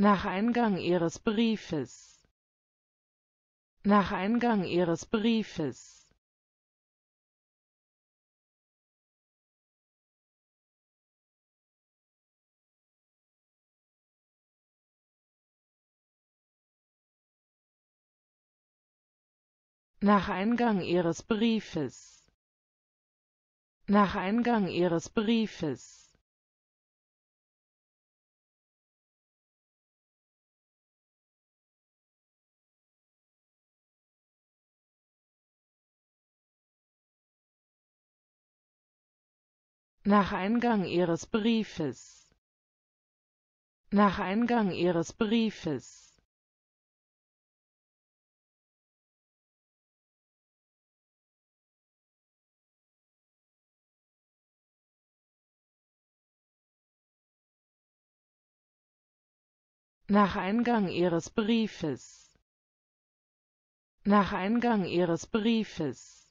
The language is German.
Nach Eingang Ihres Briefes. Nach Eingang Ihres Briefes. Nach Eingang Ihres Briefes. Nach Eingang Ihres Briefes. Nach Eingang Ihres Briefes. Nach Eingang Ihres Briefes. Nach Eingang Ihres Briefes. Nach Eingang Ihres Briefes.